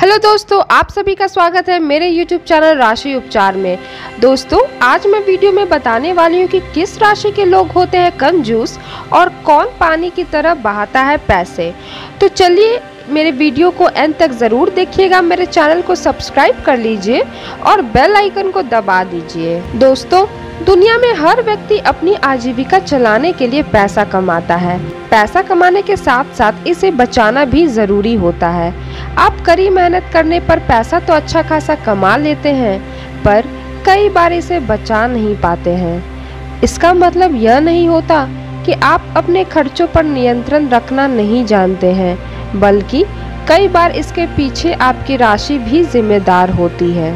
Hello दोस्तों, आप सभी का स्वागत है मेरे यूट्यूब चैनल राशि उपचार में। दोस्तों, आज मैं वीडियो में बताने वाली हूँ कि किस राशि के लोग होते हैं कंजूस और कौन पानी की तरह बहाता है पैसे। तो चलिए, मेरे वीडियो को एंड तक ज़रूर देखिएगा, मेरे चैनल को सब्सक्राइब कर लीजिए और बेल आइकन को दबा दीजिए। दोस्तों दुनिया में हर व्यक्ति अपनी आजीविका चलाने के लिए पैसा कमाता है। पैसा कमाने के साथ साथ इसे बचाना भी ज़रूरी होता है। आप कड़ी मेहनत करने पर पैसा तो अच्छा खासा कमा लेते हैं, पर कई बार इसे बचा नहीं पाते हैं। इसका मतलब यह नहीं होता कि आप अपने खर्चों पर नियंत्रण रखना नहीं जानते हैं, बल्कि कई बार इसके पीछे आपकी राशि भी जिम्मेदार होती है।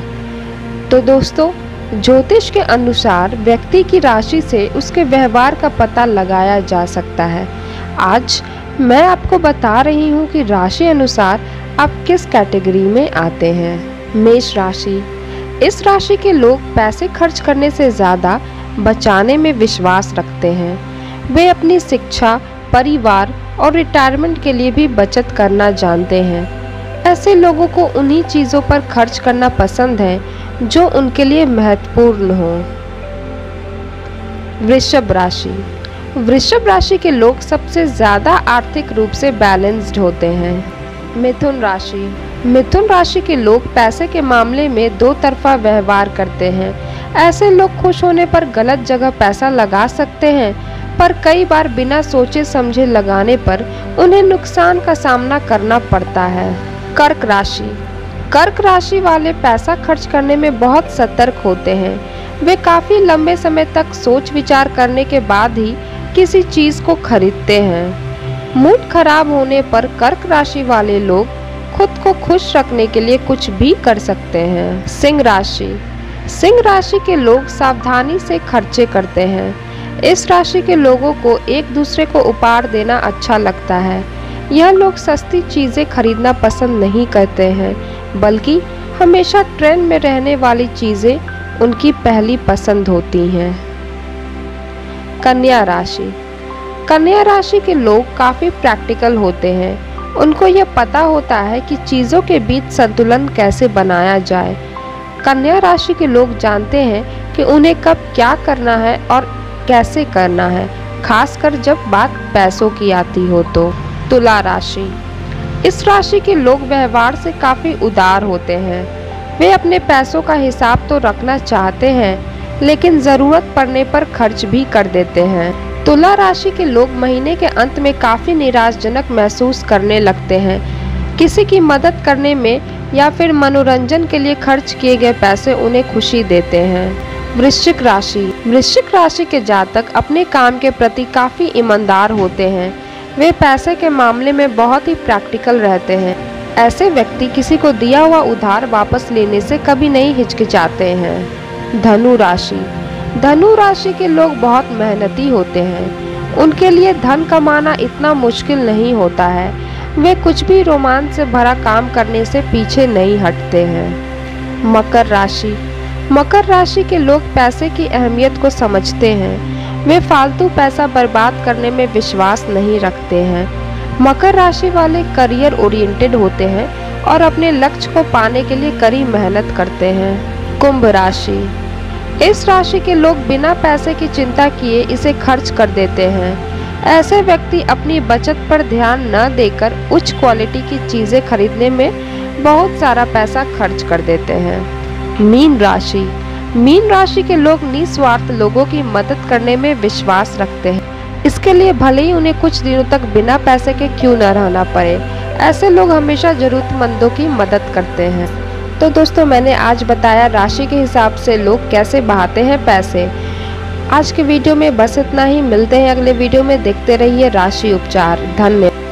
तो दोस्तों ज्योतिष के अनुसार व्यक्ति की राशि से उसके व्यवहार का पता लगाया जा सकता है। आज मैं आपको बता रही हूँ कि राशि अनुसार आप किस कैटेगरी में आते हैं। मेष राशि। इस राशि के लोग पैसे खर्च करने से ज़्यादा बचाने में विश्वास रखते हैं। वे अपनी शिक्षा, परिवार और रिटायरमेंट के लिए भी बचत करना जानते हैं। ऐसे लोगों को उन्हीं चीज़ों पर खर्च करना पसंद है जो उनके लिए महत्वपूर्ण हो। वृषभ राशि। वृषभ राशि के लोग सबसे ज़्यादा आर्थिक रूप से बैलेंस्ड होते हैं। मिथुन राशि। मिथुन राशि के लोग पैसे के मामले में दो तरफा व्यवहार करते हैं। ऐसे लोग खुश होने पर गलत जगह पैसा लगा सकते हैं, पर कई बार बिना सोचे समझे लगाने पर उन्हें नुकसान का सामना करना पड़ता है। कर्क राशि। कर्क राशि वाले पैसा खर्च करने में बहुत सतर्क होते हैं। वे काफ़ी लंबे समय तक सोच विचार करने के बाद ही किसी चीज़ को खरीदते हैं। मूड खराब होने पर कर्क राशि वाले लोग खुद को खुश रखने के लिए कुछ भी कर सकते हैं। सिंह राशि। सिंह राशि के लोग सावधानी से खर्चे करते हैं। इस राशि के लोगों को एक दूसरे को उपहार देना अच्छा लगता है। यह लोग सस्ती चीज़ें खरीदना पसंद नहीं करते हैं, बल्कि हमेशा ट्रेंड में रहने वाली चीज़ें उनकी पहली पसंद होती हैं। कन्या राशि। कन्या राशि के लोग काफ़ी प्रैक्टिकल होते हैं। उनको यह पता होता है कि चीज़ों के बीच संतुलन कैसे बनाया जाए। कन्या राशि के लोग जानते हैं कि उन्हें कब क्या करना है और कैसे करना है, खासकर जब बात पैसों की आती हो तो। तुला राशि। इस राशि के लोग व्यवहार से काफ़ी उदार होते हैं। वे अपने पैसों का हिसाब तो रखना चाहते हैं, लेकिन ज़रूरत पड़ने पर खर्च भी कर देते हैं। तुला राशि के लोग महीने के अंत में काफ़ी निराशजनक महसूस करने लगते हैं। किसी की मदद करने में या फिर मनोरंजन के लिए खर्च किए गए पैसे उन्हें खुशी देते हैं। वृश्चिक राशि। वृश्चिक राशि के जातक अपने काम के प्रति काफ़ी ईमानदार होते हैं। वे पैसे के मामले में बहुत ही प्रैक्टिकल रहते हैं। ऐसे व्यक्ति किसी को दिया हुआ उधार वापस लेने से कभी नहीं हिचकिचाते हैं। धनु राशि। धनु राशि के लोग बहुत मेहनती होते हैं। उनके लिए धन कमाना इतना मुश्किल नहीं होता है। वे कुछ भी रोमांच से भरा काम करने से पीछे नहीं हटते हैं। मकर राशि। मकर राशि के लोग पैसे की अहमियत को समझते हैं। वे फालतू पैसा बर्बाद करने में विश्वास नहीं रखते हैं। मकर राशि वाले करियर ओरिएंटेड होते हैं और अपने लक्ष्य को पाने के लिए कड़ी मेहनत करते हैं। कुंभ राशि। इस राशि के लोग बिना पैसे की चिंता किए इसे खर्च कर देते हैं। ऐसे व्यक्ति अपनी बचत पर ध्यान न देकर उच्च क्वालिटी की चीज़ें खरीदने में बहुत सारा पैसा खर्च कर देते हैं। मीन राशि। मीन राशि के लोग निस्वार्थ लोगों की मदद करने में विश्वास रखते हैं। इसके लिए भले ही उन्हें कुछ दिनों तक बिना पैसे के क्यों न रहना पड़े, ऐसे लोग हमेशा जरूरतमंदों की मदद करते हैं। तो दोस्तों, मैंने आज बताया राशि के हिसाब से लोग कैसे बहाते हैं पैसे। आज के वीडियो में बस इतना ही। मिलते हैं अगले वीडियो में। देखते रहिए राशि उपचार। धन्यवाद।